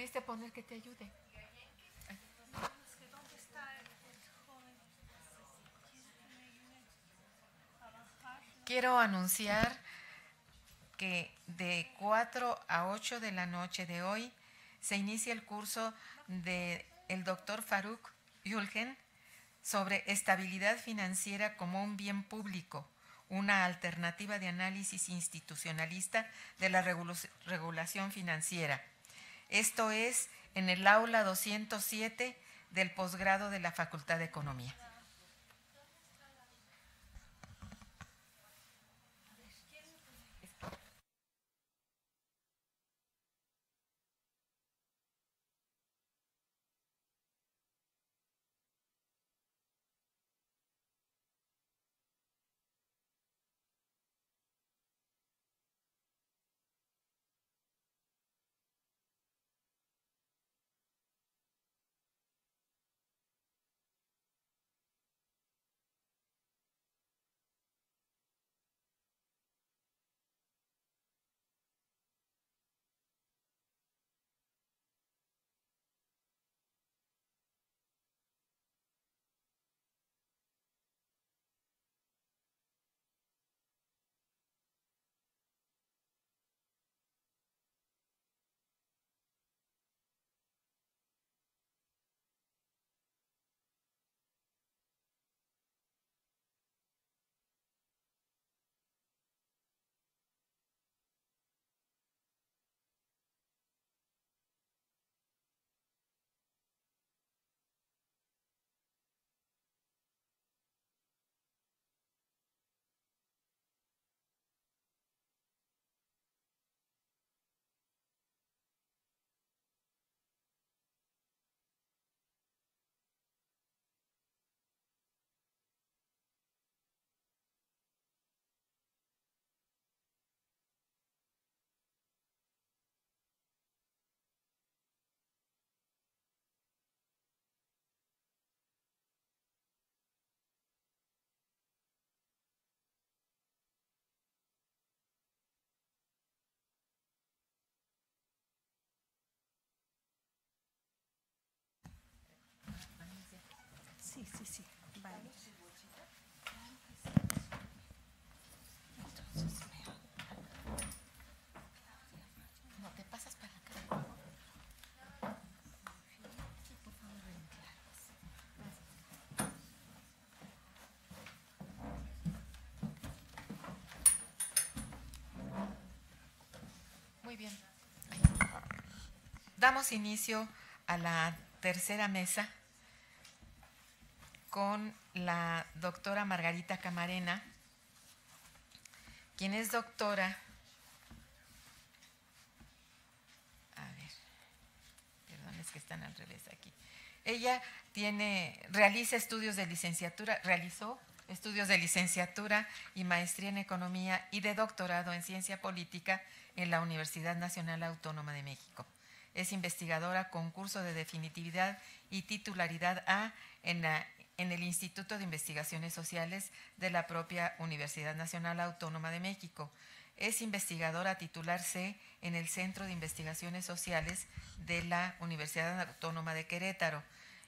pudiste poner que te ayude? Quiero anunciar que de 4 a 8 de la noche de hoy se inicia el curso del el doctor Faruk Yulgen sobre estabilidad financiera como un bien público, una alternativa de análisis institucionalista de la regulación financiera. Esto es en el aula 207 del posgrado de la Facultad de Economía. Sí, sí, sí. Vale. No, te pasas para acá. Muy bien. Damos inicio a la tercera mesa con la doctora Margarita Camarena, quien es doctora. A ver, perdón, es que están al revés aquí. Ella tiene, realiza estudios de licenciatura, realizó estudios de licenciatura y maestría en economía y de doctorado en ciencia política en la Universidad Nacional Autónoma de México. Es investigadora con curso de definitividad y titularidad A en la en el Instituto de Investigaciones Sociales de la propia Universidad Nacional Autónoma de México. Es investigadora titular C en el Centro de Investigaciones Sociales de la Universidad Autónoma de Querétaro.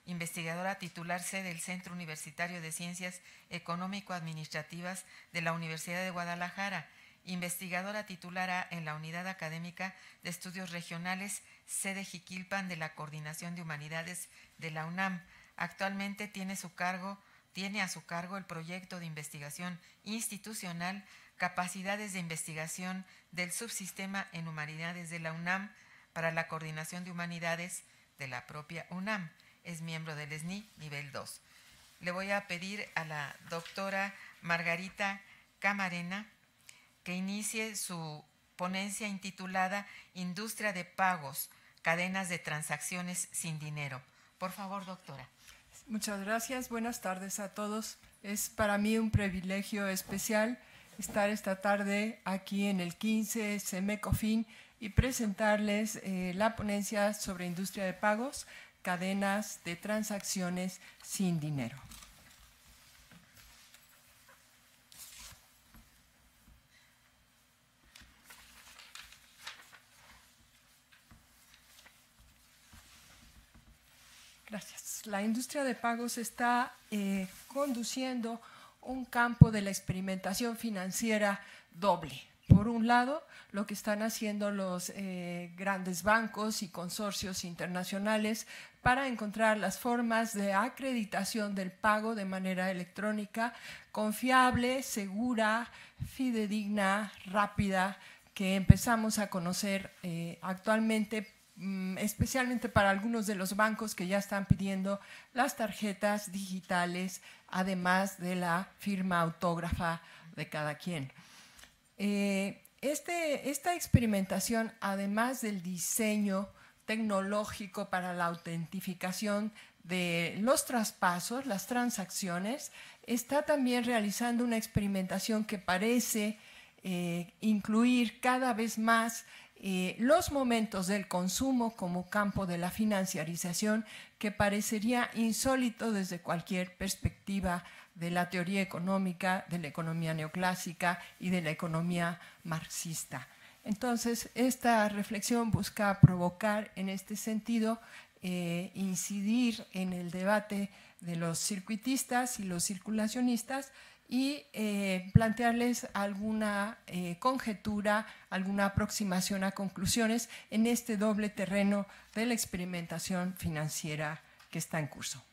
Investigadora titular C del Centro Universitario de Ciencias Económico-Administrativas de la Universidad de Guadalajara. Investigadora titular A en la Unidad Académica de Estudios Regionales sede Jiquilpan de la Coordinación de Humanidades de la UNAM Actualmente tiene, a su cargo el proyecto de investigación institucional Capacidades de Investigación del Subsistema en Humanidades de la UNAM para la Coordinación de Humanidades de la propia UNAM. Es miembro del SNI nivel 2. Le voy a pedir a la doctora Margarita Camarena que inicie su ponencia intitulada Industria de Pagos, Cadenas de Transacciones sin Dinero. Por favor, doctora. Muchas gracias. Buenas tardes a todos. Es para mí un privilegio especial estar esta tarde aquí en el 15 SEMECOFIN y presentarles eh, la ponencia sobre industria de pagos, cadenas de transacciones sin dinero. Gracias. La industria de pagos está eh, conduciendo un campo de la experimentación financiera doble. Por un lado, lo que están haciendo los eh, grandes bancos y consorcios internacionales para encontrar las formas de acreditación del pago de manera electrónica confiable, segura, fidedigna, rápida, que empezamos a conocer eh, actualmente especialmente para algunos de los bancos que ya están pidiendo las tarjetas digitales, además de la firma autógrafa de cada quien. Eh, este, esta experimentación, además del diseño tecnológico para la autentificación de los traspasos, las transacciones, está también realizando una experimentación que parece eh, incluir cada vez más eh, los momentos del consumo como campo de la financiarización que parecería insólito desde cualquier perspectiva de la teoría económica, de la economía neoclásica y de la economía marxista. Entonces, esta reflexión busca provocar en este sentido, eh, incidir en el debate de los circuitistas y los circulacionistas y eh, plantearles alguna eh, conjetura, alguna aproximación a conclusiones en este doble terreno de la experimentación financiera que está en curso.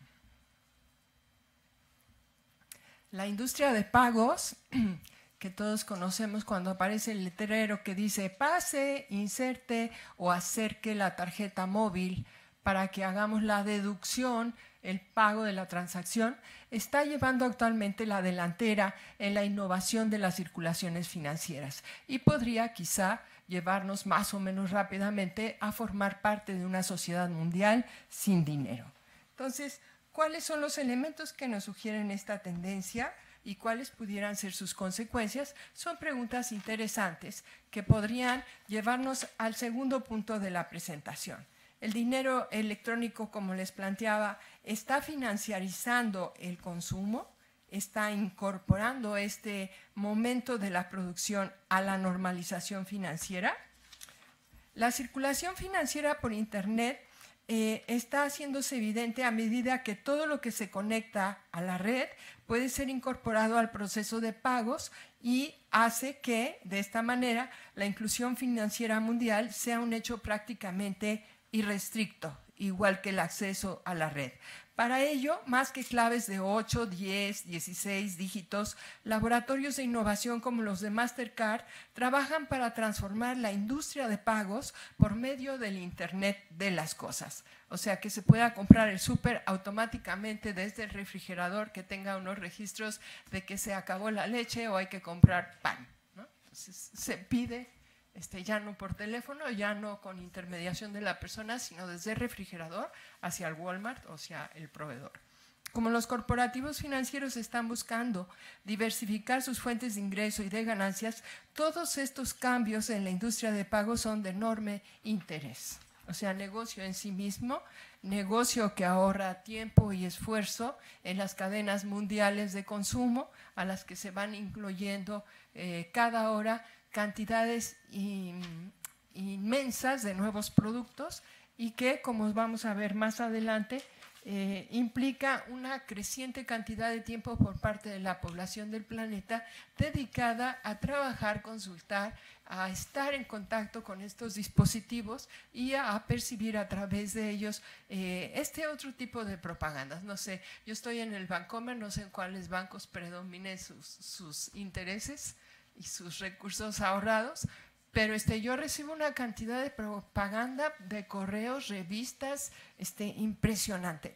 La industria de pagos, que todos conocemos cuando aparece el letrero que dice pase, inserte o acerque la tarjeta móvil para que hagamos la deducción, el pago de la transacción, está llevando actualmente la delantera en la innovación de las circulaciones financieras y podría quizá llevarnos más o menos rápidamente a formar parte de una sociedad mundial sin dinero. Entonces, ¿Cuáles son los elementos que nos sugieren esta tendencia y cuáles pudieran ser sus consecuencias? Son preguntas interesantes que podrían llevarnos al segundo punto de la presentación. El dinero electrónico, como les planteaba, está financiarizando el consumo, está incorporando este momento de la producción a la normalización financiera. La circulación financiera por Internet eh, está haciéndose evidente a medida que todo lo que se conecta a la red puede ser incorporado al proceso de pagos y hace que, de esta manera, la inclusión financiera mundial sea un hecho prácticamente irrestricto, igual que el acceso a la red. Para ello, más que claves de 8, 10, 16 dígitos, laboratorios de innovación como los de Mastercard trabajan para transformar la industria de pagos por medio del Internet de las cosas. O sea, que se pueda comprar el súper automáticamente desde el refrigerador que tenga unos registros de que se acabó la leche o hay que comprar pan. Entonces, se pide este, ya no por teléfono, ya no con intermediación de la persona, sino desde el refrigerador hacia el Walmart o hacia el proveedor. Como los corporativos financieros están buscando diversificar sus fuentes de ingreso y de ganancias, todos estos cambios en la industria de pago son de enorme interés. O sea, negocio en sí mismo, negocio que ahorra tiempo y esfuerzo en las cadenas mundiales de consumo a las que se van incluyendo eh, cada hora cantidades inmensas de nuevos productos y que, como vamos a ver más adelante, eh, implica una creciente cantidad de tiempo por parte de la población del planeta dedicada a trabajar, consultar, a estar en contacto con estos dispositivos y a, percibir a través de ellos eh, este otro tipo de propagandas. No sé, yo estoy en el Bancomer, no sé en cuáles bancos predominen sus, sus intereses y sus recursos ahorrados, pero este, yo recibo una cantidad de propaganda de correos, revistas, este, impresionante.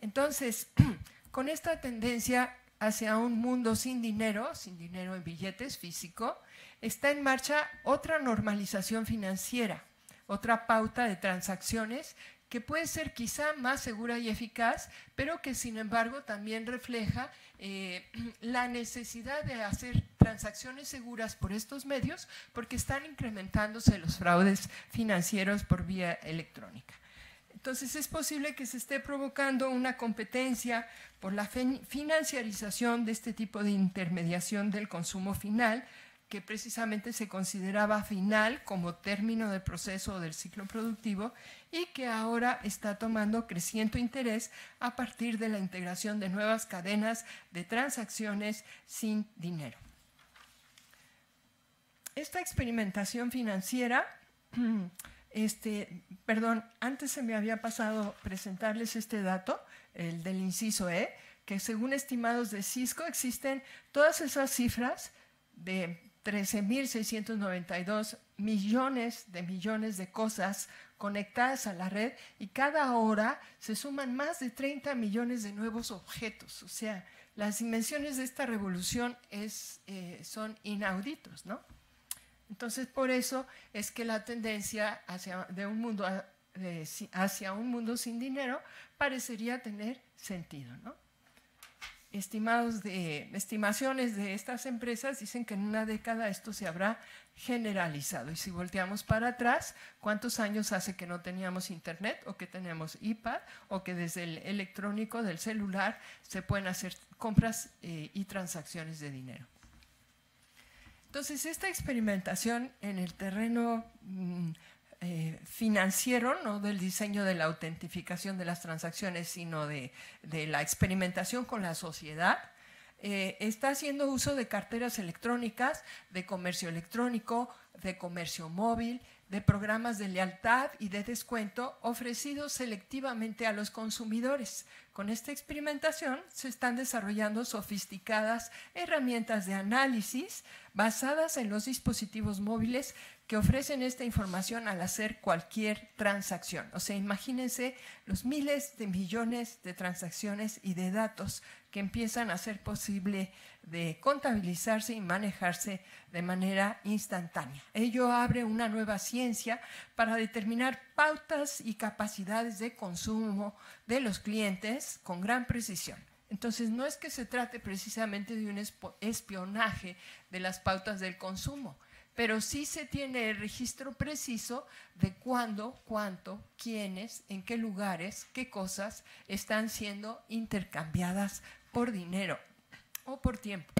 Entonces, con esta tendencia hacia un mundo sin dinero, sin dinero en billetes físico, está en marcha otra normalización financiera, otra pauta de transacciones que puede ser quizá más segura y eficaz, pero que sin embargo también refleja eh, la necesidad de hacer transacciones seguras por estos medios porque están incrementándose los fraudes financieros por vía electrónica. Entonces es posible que se esté provocando una competencia por la financiarización de este tipo de intermediación del consumo final, que precisamente se consideraba final como término del proceso del ciclo productivo y que ahora está tomando creciente interés a partir de la integración de nuevas cadenas de transacciones sin dinero. Esta experimentación financiera, este, perdón, antes se me había pasado presentarles este dato, el del inciso E, que según estimados de Cisco existen todas esas cifras de 13.692 millones de millones de cosas conectadas a la red y cada hora se suman más de 30 millones de nuevos objetos. O sea, las dimensiones de esta revolución es, eh, son inauditos, ¿no? Entonces, por eso es que la tendencia hacia, de un mundo, hacia un mundo sin dinero parecería tener sentido, ¿no? estimados de, estimaciones de estas empresas dicen que en una década esto se habrá generalizado. Y si volteamos para atrás, ¿cuántos años hace que no teníamos internet o que tenemos iPad o que desde el electrónico del celular se pueden hacer compras eh, y transacciones de dinero? Entonces, esta experimentación en el terreno mm, eh, financiero, no del diseño de la autentificación de las transacciones, sino de, la experimentación con la sociedad, eh, está haciendo uso de carteras electrónicas, de comercio electrónico, de comercio móvil, de programas de lealtad y de descuento ofrecidos selectivamente a los consumidores. Con esta experimentación se están desarrollando sofisticadas herramientas de análisis basadas en los dispositivos móviles que ofrecen esta información al hacer cualquier transacción. O sea, imagínense los miles de millones de transacciones y de datos que empiezan a ser posible de contabilizarse y manejarse de manera instantánea. Ello abre una nueva ciencia para determinar pautas y capacidades de consumo de los clientes con gran precisión. Entonces, no es que se trate precisamente de un espionaje de las pautas del consumo, pero sí se tiene el registro preciso de cuándo, cuánto, quiénes, en qué lugares, qué cosas están siendo intercambiadas por dinero o por tiempo.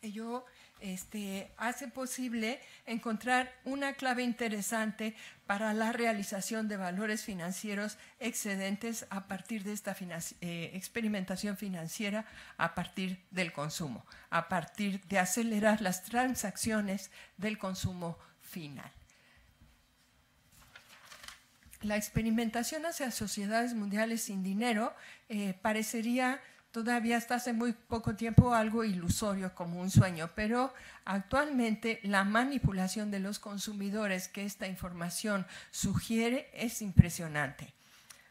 Ello este, hace posible encontrar una clave interesante para la realización de valores financieros excedentes a partir de esta eh, experimentación financiera, a partir del consumo, a partir de acelerar las transacciones del consumo final. La experimentación hacia sociedades mundiales sin dinero eh, parecería todavía hasta hace muy poco tiempo algo ilusorio como un sueño, pero actualmente la manipulación de los consumidores que esta información sugiere es impresionante.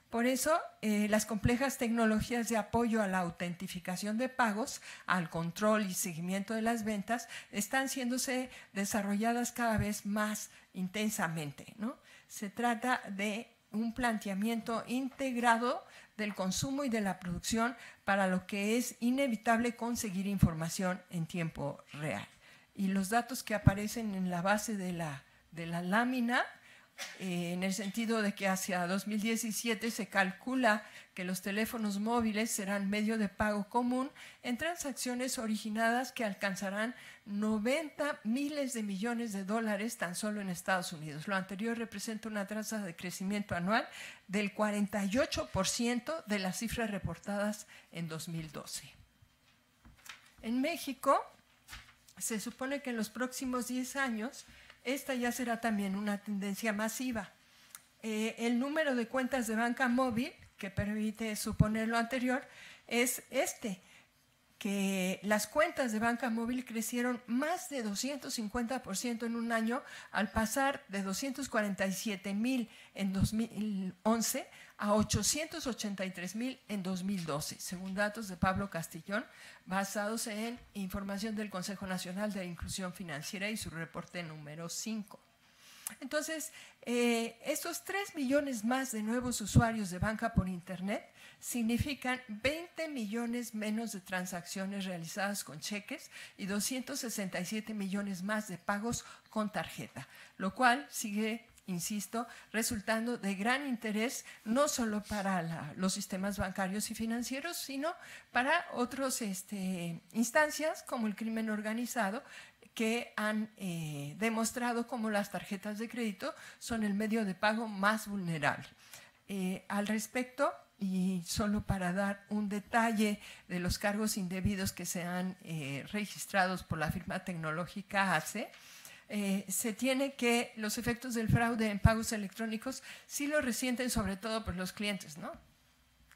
Por eso, eh, las complejas tecnologías de apoyo a la autentificación de pagos, al control y seguimiento de las ventas, están siéndose desarrolladas cada vez más intensamente. ¿no? Se trata de un planteamiento integrado del consumo y de la producción para lo que es inevitable conseguir información en tiempo real. Y los datos que aparecen en la base de la, de la lámina eh, en el sentido de que hacia 2017 se calcula que los teléfonos móviles serán medio de pago común en transacciones originadas que alcanzarán 90 miles de millones de dólares tan solo en Estados Unidos. Lo anterior representa una tasa de crecimiento anual del 48% de las cifras reportadas en 2012. En México, se supone que en los próximos 10 años esta ya será también una tendencia masiva. Eh, el número de cuentas de banca móvil, que permite suponer lo anterior, es este, que las cuentas de banca móvil crecieron más de 250% en un año al pasar de 247 mil en 2011 a 883 mil en 2012, según datos de Pablo Castillón, basados en información del Consejo Nacional de Inclusión Financiera y su reporte número 5. Entonces, eh, estos 3 millones más de nuevos usuarios de banca por Internet significan 20 millones menos de transacciones realizadas con cheques y 267 millones más de pagos con tarjeta, lo cual sigue insisto, resultando de gran interés no solo para los sistemas bancarios y financieros, sino para otras este, instancias como el crimen organizado que han eh, demostrado cómo las tarjetas de crédito son el medio de pago más vulnerable. Eh, al respecto, y solo para dar un detalle de los cargos indebidos que se han eh, registrados por la firma tecnológica ACE, eh, se tiene que los efectos del fraude en pagos electrónicos sí lo resienten sobre todo por los clientes, ¿no?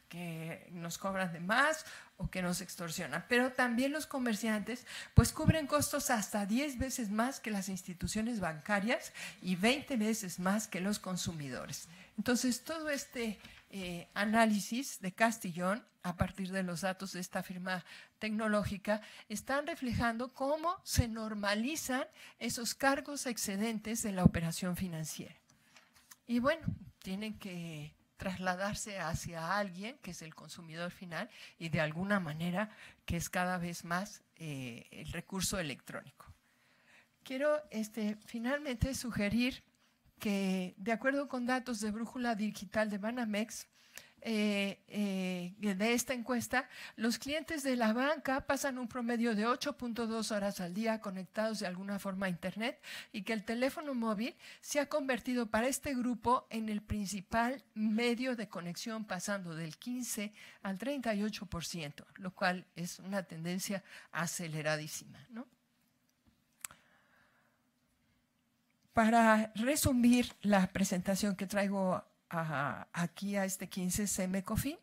que nos cobran de más o que nos extorsionan. Pero también los comerciantes pues cubren costos hasta 10 veces más que las instituciones bancarias y 20 veces más que los consumidores. Entonces, todo este eh, análisis de Castillón, a partir de los datos de esta firma tecnológica, están reflejando cómo se normalizan esos cargos excedentes de la operación financiera. Y bueno, tienen que trasladarse hacia alguien que es el consumidor final y de alguna manera que es cada vez más eh, el recurso electrónico. Quiero este, finalmente sugerir que de acuerdo con datos de Brújula Digital de Banamex, eh, eh, de esta encuesta, los clientes de la banca pasan un promedio de 8.2 horas al día conectados de alguna forma a Internet y que el teléfono móvil se ha convertido para este grupo en el principal medio de conexión, pasando del 15 al 38%, lo cual es una tendencia aceleradísima. ¿no? Para resumir la presentación que traigo aquí a este 15 CMECOFIN,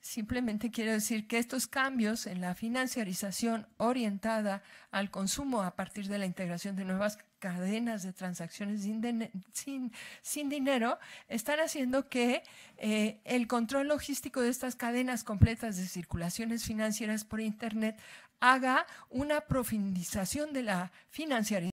simplemente quiero decir que estos cambios en la financiarización orientada al consumo a partir de la integración de nuevas cadenas de transacciones sin, dinero están haciendo que eh, el control logístico de estas cadenas completas de circulaciones financieras por Internet haga una profundización de la financiarización